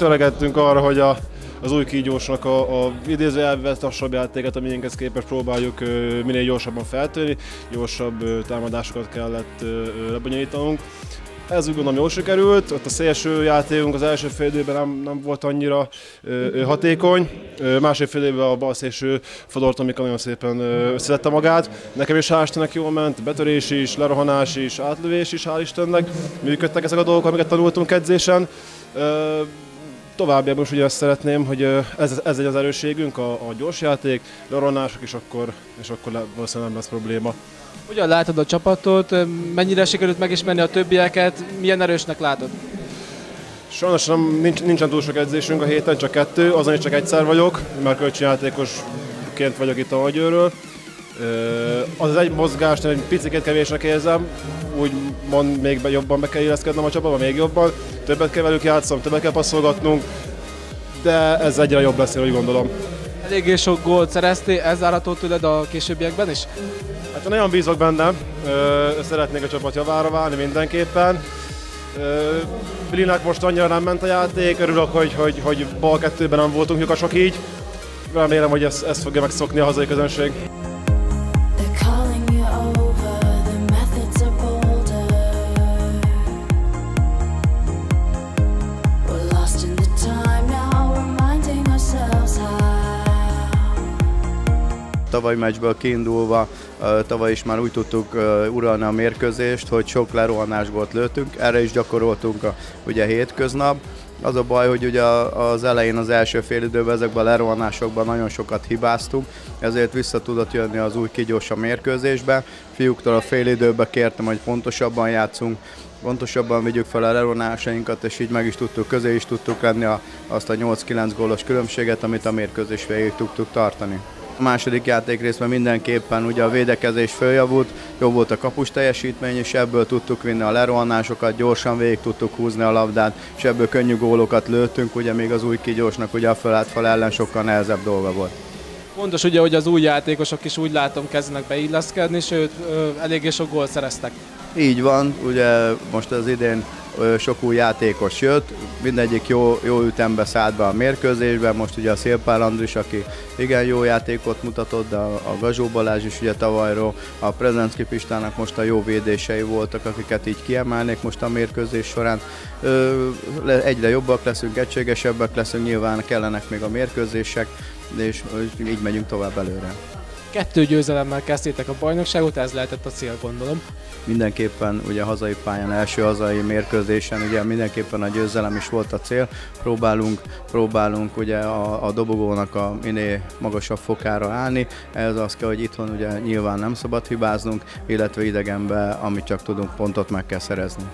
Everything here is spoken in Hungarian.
Töregettünk arra, hogy a, az új kígyósnak a, a idézőjelvet, lassabb játéket, a miénkhez képest próbáljuk minél gyorsabban feltörni, gyorsabb támadásokat kellett lebonyolítanunk. Ez úgy gondolom jól sikerült, ott a szélső játékunk az első fél időben nem, nem volt annyira ö, hatékony, ö, másik fél időben a bal szélső Fodor Tomika nagyon szépen összedette magát. Nekem is hál' Istennek jól ment, betörés is, lerohanás is, átlövés is, hál' Istennek. Működtek ezek a dolgok, amiket tanultunk edzésen. Ö, továbbiakban is ugye azt szeretném, hogy ez, ez egy az erősségünk, a, a gyors játék, lerohanások, és akkor, és akkor le, valószínűleg nem lesz probléma. Hogyan látod a csapatot, mennyire sikerült megismerni a többieket, milyen erősnek látod? Sajnos nem, nincs, nincsen túl sok edzésünk a héten, csak kettő, azon is csak egyszer vagyok, mert kölcsönjátékosként vagyok itt a Magyőről. Az egy mozgást egy picit kevésnek érzem, úgy mond, még jobban be kell illeszkednem a csapatba, még jobban. Többet kell velük játszom, többet kell passzolgatnunk, de ez egyre jobb lesz, úgy gondolom. Eléggé sok gólt szereztél, ez várható tőled a későbbiekben is? Hát nagyon bízok benne, szeretnék a csapat javára válni mindenképpen. Bilinek most annyira nem ment a játék, örülök, hogy, hogy, hogy bal kettőben nem voltunk lyukasok így. Remélem, hogy ezt, ezt fogja megszokni a hazai közönség. Tavaly meccsből kiindulva, tavaly is már úgy tudtuk uralni a mérkőzést, hogy sok lerohanásgot lőttünk, erre is gyakoroltunk a ugye hétköznap. Az a baj, hogy ugye az elején, az első fél időben ezekben a lerohanásokban nagyon sokat hibáztunk, ezért vissza tudott jönni az új kigyós a mérkőzésbe. Fiúktól a fél időben kértem, hogy pontosabban játszunk, pontosabban vigyük fel a leronásainkat, és így meg is tudtuk, közé is tudtuk lenni a, azt a 8-9 gólos különbséget, amit a mérkőzés végig tudtuk tartani. A második játékrészben mindenképpen ugye a védekezés följavult, jobb volt a kapus teljesítmény, és ebből tudtuk vinni a lerohanásokat, gyorsan végig tudtuk húzni a labdát, és ebből könnyű gólokat lőttünk, ugye még az új kigyósnak ugye a fölátfal ellen sokkal nehezebb dolga volt. Fontos ugye, hogy az új játékosok is úgy látom kezdenek beilleszkedni, sőt eléggé sok gólt szereztek. Így van, ugye most az idén sok új játékos jött, mindegyik jó, jó ütembe szállt be a mérkőzésben, most ugye a Szélpál Andris, aki igen jó játékot mutatott, de a, Gazsó Balázs is ugye tavalyról, a Prezenszki Pistának most a jó védései voltak, akiket így kiemelnék most a mérkőzés során. Egyre jobbak leszünk, egységesebbek leszünk, nyilván kellenek még a mérkőzések, és így megyünk tovább előre. Kettő győzelemmel kezdtétek a bajnokságot, ez lehetett a cél, gondolom. Mindenképpen ugye hazai pályán, első hazai mérkőzésen ugye mindenképpen a győzelem is volt a cél. Próbálunk, próbálunk ugye a, a dobogónak a minél magasabb fokára állni. Ez az kell, hogy itthon ugye nyilván nem szabad hibáznunk, illetve idegenbe, amit csak tudunk, pontot meg kell szerezni.